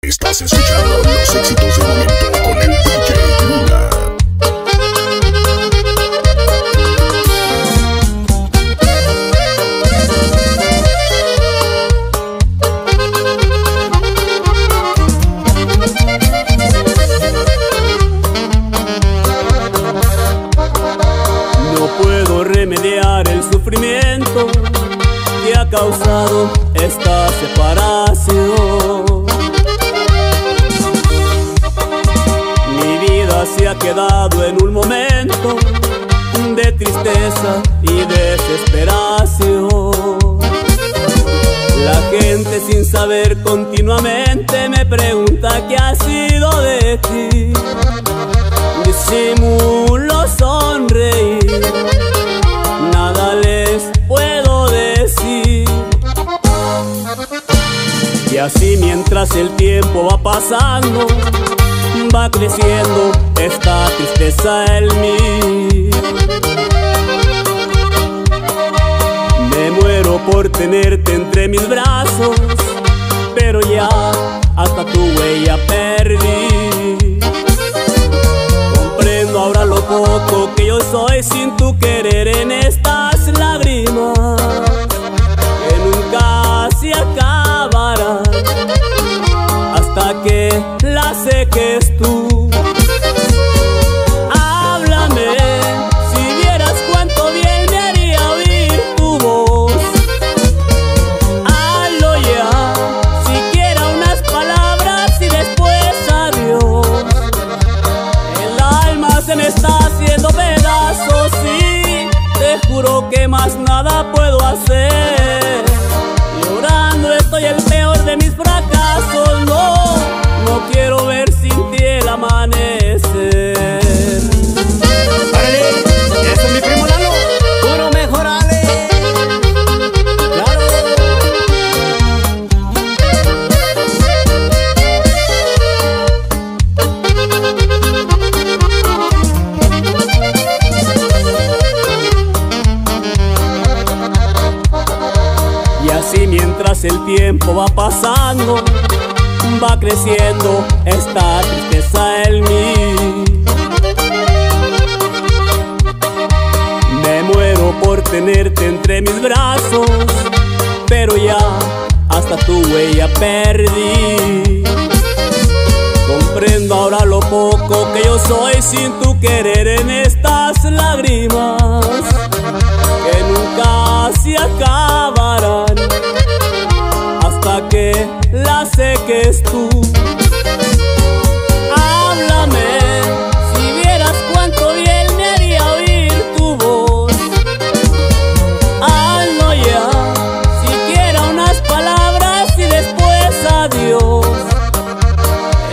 Estás escuchando los éxitos del momento con el DJ Luna. No puedo remediar el sufrimiento que ha causado esta separación. De tristeza y desesperación. La gente sin saber continuamente me pregunta qué ha sido de ti. Disimulo sonreír, nada les puedo decir. Y así mientras el tiempo va pasando, va creciendo esta tristeza en mí. Por tenerte entre mis brazos, pero ya hasta tu huella perdí. Comprendo ahora lo poco que yo soy sin tu querer en estas lágrimas que nunca se acabarán hasta que la seques se me está haciendo pedazos y te juro que más nada puedo hacer. Llorando estoy el peor de mis fracasos, Y así mientras el tiempo va pasando, va creciendo esta tristeza en mí. Me muero por tenerte entre mis brazos, pero ya hasta tu huella perdí. Comprendo ahora lo poco que yo soy sin tu querer en estas lágrimas que nunca se acabarán la seques tú. Háblame, si vieras cuánto bien me haría oír tu voz. Hazlo ya, siquiera unas palabras y después adiós.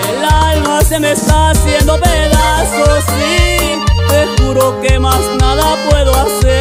El alma se me está haciendo pedazos y te juro que más nada puedo hacer.